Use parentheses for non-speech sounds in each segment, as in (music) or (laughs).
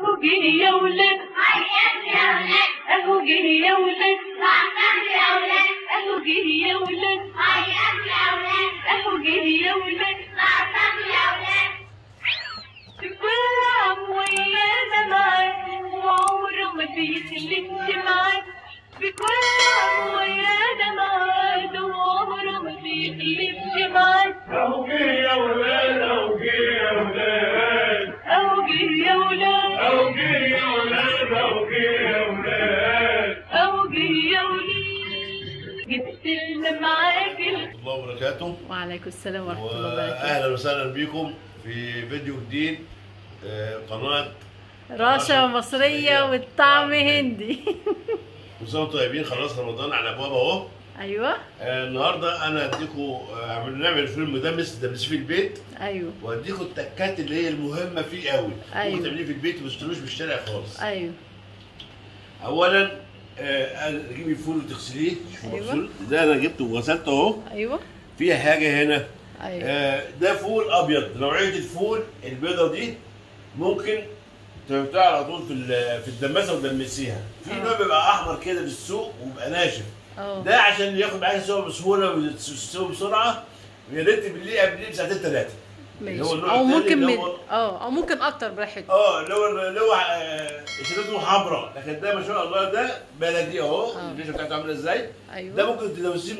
اهو جه يا ولاد. جه يا ولاد. اهو جه يا ولاد. اهو يا ولاد. معاك. ال- الله وبركاته. وعليكم السلام ورحمة الله وبركاته. وأهلا وسهلا بكم في فيديو جديد آه، قناة رشا مصرية والطعم هندي. (laughs) وأنتم طيبين خلاص رمضان على ابواب اهو. أيوة. آه، النهارده أنا هديكم آه، عمل نعمل فيلم مدمس تدمس في البيت. أيوة. وهديكم التكات اللي هي المهمة فيه قوي. أيوة. ممكن تعمليه في البيت وما تشتروش بالشارع خالص. أيوة. اولا تجيبي الفول وتغسليه. شوف أيوة. مغسول. ده أنا جبته وغسلته أهو. أيوة. فيها حاجة هنا. أيوة. آه، ده فول أبيض. نوعيه الفول البيضة دي ممكن تحطها على طول في في الدماسة وتدمسيها. في آه. نوع بيبقى أحمر كده في السوق وبيبقى ناشف. أه. ده عشان ياخد معاك سوا بسهولة ويستوي بسرعة. يا ريت بالليل قبليه بساعتين ثلاثة ماشي. التاني ممكن من أه أو ممكن أكتر براحته آه اللي هو اللي هو آه، شريطه حمراء. لكن ده ما شاء الله ده بلدي أهو. آه. الريشه بتاعته عاملة إزاي؟ ده أيوة ممكن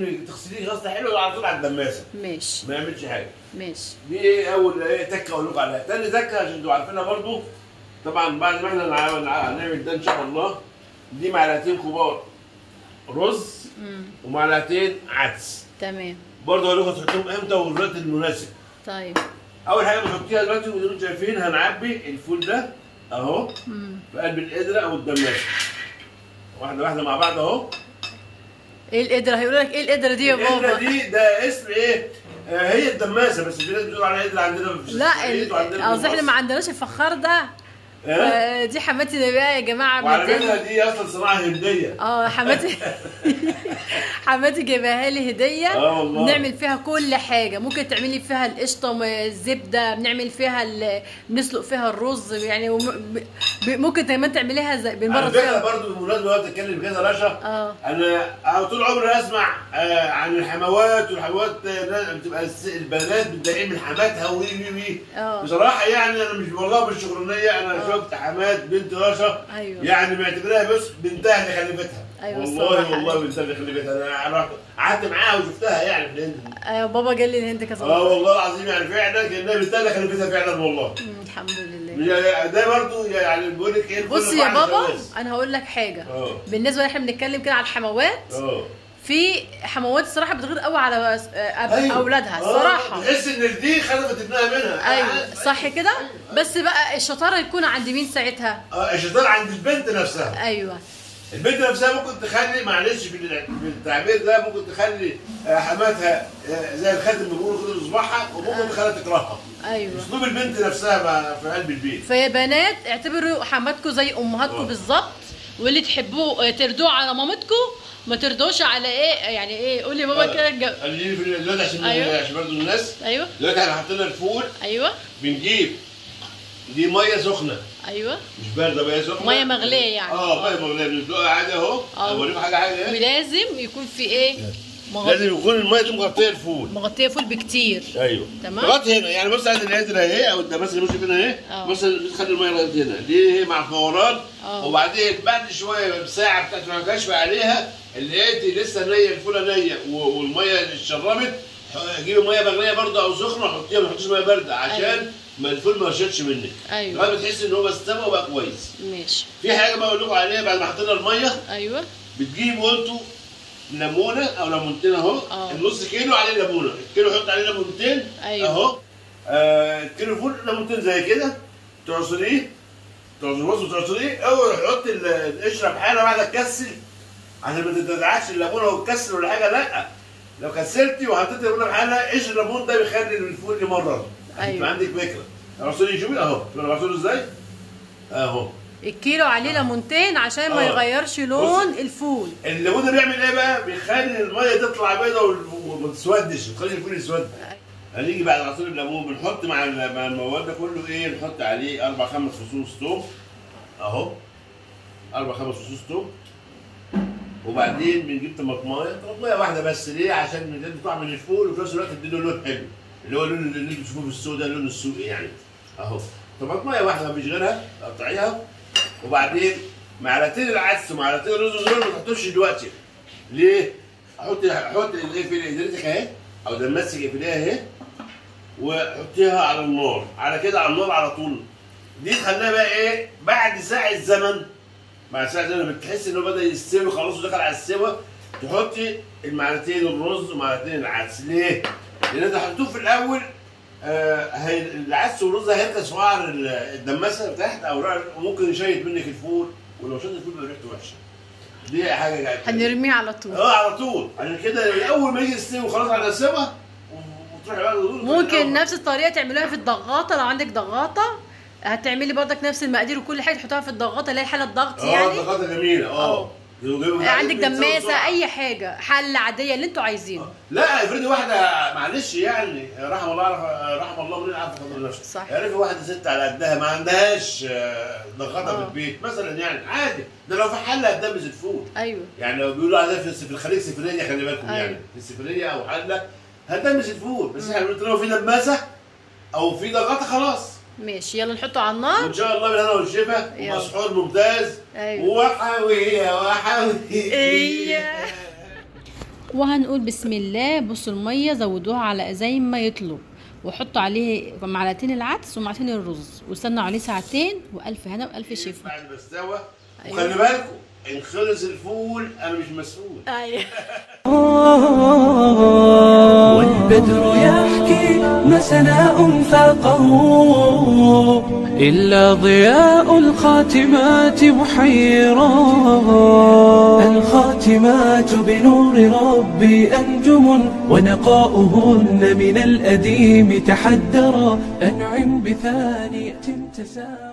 من- تغسليه غسله حلوة على طول على الدماسة. ماشي. ما يعملش حاجة. ماشي. دي إيه أول إيه تكة أقول لكم عليها. تاني تكة عشان تبقوا عارفينها برضو. طبعا بعد ما إحنا نع- نع- هنعمل ده إن شاء الله دي معلقتين كبار. رز مم. ومعلقتين عدس. تمام. برضه أقول لكم تحطهم إمتى والوقت المناسب. طيب. أول حاجة بنحطيها دلوقتي وزي ما أنتم شايفين هنعبي الفول ده أهو. في قلب القدره أو الدماسه واحدة واحدة مع بعض أهو. إيه القدرة هيقولوا لك إيه القدرة دي يا القدره بابا؟ دي ده اسم إيه؟ آه هي الدماسة بس في ناس بتقول عليها قدره عندنا في لا قصدي إحنا. ما عندناش الفخار ده. دي حماتي بقى يا جماعة وعلى فكرة دي أصلا صناعة هنديه آه حماتي (laughs) حماتي جايباها لي هدية. آه والله. بنعمل فيها كل حاجة. ممكن تعملي فيها القشطة الزبدة بنعمل فيها ال- بنسلق فيها الرز يعني وم- ب- ب- ممكن كمان تعمليها زي فكرة فيها برضه بالمناسبه وقت اتكلم كده رشا. آه. أنا طول عمري أسمع آه عن الحموات والحموات آه، بتبقى البنات بتضايق من حماتها وي وي وي آه. بصراحة يعني أنا مش والله مش علشان هي أنا شفت حمات بنت رشا أيوه. يعني معتبرها بس بنتها اللي خلفتها أيوة والله. والله بنتها اللي خلفتها أنا قعدت معاها وشفتها يعني في الهند. آه بابا جاب لي الهند كذا آه. والله العظيم يعني فعلا كأنها بنتها اللي خلفتها فعلا والله. الحمد لله. ده برضه يعني بقول لك إيه بص يا بابا. أنا هقول لك حاجة. آه. بالنسبة إحنا بنتكلم كده على الحموات آه. في حموات الصراحة بتغير قوي على آه، أيوة. أولادها آه، الصراحه تحس إن دي خلفت ابنها منها. أيوه. صح كده؟ بس بقى الشطارة يكون عند مين ساعتها؟ آه الشيطان عند البنت نفسها. أيوه. البنت نفسها ممكن تخلي معلش في الع- في التعبير ده ممكن تخلي آه، حماتها آه، زي الخاتم اللي بيقولوا كده بصباعها وممكن تخليها تكرهها. أيوه. أسلوب البنت نفسها في قلب البيت. فيا بنات اعتبروا حماتكم زي أمهاتكم آه. بالظبط. واللي تحبوه آه، ترضوه على مامتكم ما ترضوش على إيه يعني إيه قولي بابا كده الج- خليني في دلوقتي عشان أيوة. عشان برضه الناس. أيوه. دلوقتي إحنا حطينا الفول. أيوه. بنجيب. دي مية سخنة. أيوه. مش باردة مية سخنة. مية مغلية يعني. آه مية مغلية. بنسلقها عادي أهو. آه. أوريكم حاجة حاجة ولازم يكون في إيه؟ مغ- لازم يكون الميه دي مغطية الفول. مغطية فول بكتير. أيوه. تمام. لغايه هنا يعني بص عند القدره اهي أو الدماسه اللي ماشي هنا اهي آه. بص بتخلي الميه لغايه هنا. دي هي مع الفوران. آه. وبعدين بعد شوية ساعه بتاعت ما كشف عليها اللي لقيتي لسه نية الفوله نية والمية اللي اتشربت جيبي مية مغليه برضه أو سخنة حطيها ما تحطيش مية باردة عشان أيوه. ما الفول ما يرشدش منك. أيوه. لغاية ما تحس إن هو استوى وبقى كويس. ماشي. في حاجة بقى أقول لكم عليها بعد ما حطينا المية؟ أيوه. بتجيبوا أنتوا ليمونه أو ليمونتين أهو. آه. النص كيلو عليه ليمونه الكيلو حط عليه ليمونتين أيوه. أهو. آه كيلو فول ليمونتين زي كده. تعصريه. تعصريه وتعصريه. أول حط ال- القشرة بحاله واحدة تكسل. عشان ما تتدعكش الليمونة وتكسل ولا حاجة لأ. لو كسلتي وحطيت الليمونة بحالها قشر الليمون ده بيخلي الفول يمرر أيوه. عندك فكرة. اعصري شوفي أهو. شوفي أنا بعصره إزاي. أهو. الكيلو عليه ليمونتين عشان ما آه. يغيرش لون الفول. الليمون ده بيعمل إيه بقى؟ بيخلي المية تطلع بيضة وما تسودش تخلي الفول يسود. هنيجي بعد عصير الليمون بنحط مع ال- مع المواد ده كله إيه؟ نحط عليه أربع خمس فصوص توم. أهو. أربع خمس فصوص توم. وبعدين بنجيب طماطماية. طماطماية واحدة بس. ليه؟ عشان ندي طعم للفول وفي نفس الوقت تديله لون حلو. اللي هو اللون اللي أنتوا بتشوفوه في السوق ده اللون السوقي يعني. أهو. طماطماية واحدة مفيش غيرها قطعيها. وبعدين معلقتين العدس ومعلقتين الرز دول ما تحطوش دلوقتي. ليه؟ حط حط القفل قدرتك اهي أو دمسك قفلها اهي وحطيها على النار. على كده على النار على طول. دي تخليها بقى إيه؟ بعد ساعة زمن بعد ساعة زمن بتحس إنه بدأ يستوي خلاص ودخل على السوا تحطي المعلقتين الرز ومعلقتين العدس. ليه؟ لأن أنت حطيتوه في الأول العدس والرز هيركز في قعر ال- الدماسة تحت أو وممكن يشيط منك الفول ولو شد الفول بيبقى ريحته وحشة. دي حاجة هنرميه على طول. آه على طول. عشان كده أول ما يجي يستوي خلاص على تدور- ممكن نفس الطريقة تعملوها في الضغاطة. لو عندك ضغاطة هتعملي برضك نفس المقادير وكل حاجة تحطها في الضغاطة اللي هي حالة ضغط آه يعني. الضغطه جميلة. آه. آه. عندك بتسوي دماسة. أي حاجة حل عادية اللي أنتوا عايزينه لا افرضي واحدة معلش يعني رحم الله رحم الله من عارف قدر نفسه صح. يعني في واحدة ست على قدها ما عندهاش آه، ضغطه في آه. البيت مثلا يعني عادي ده لو في حله هتدبس الفول ايو يعني لو بيقولوا عليها في الخليج سفرية خلي بالكم أيوه. يعني في السفريه أو حله هتدبس الفول بس إحنا بنقول لو في دباسه أو في ضغطه خلاص ماشي يلا نحطه على النار. وان شاء الله بالهنا والشفا. ومسحور ممتاز. أيوه. وحاويه وحاويه إيه. وهنقول بسم الله بصوا المية زودوها على زي ما يطلب. وحطوا عليه معلقتين العدس ومعلقتين الرز. واستنوا عليه ساعتين وألف هنا وألف شفا. بعد ما استوى. أيوة. وخلي بالكم إن خلص الفول أنا مش مسؤول. أيوه. (laughs) والبدر يحكي ما سناء فاقه إلا ضياء الخاتمات محيرا. الخاتمات بنور ربي أنجم ونقاؤهن من الأديم تحدرا. أنعم بثانية تسامى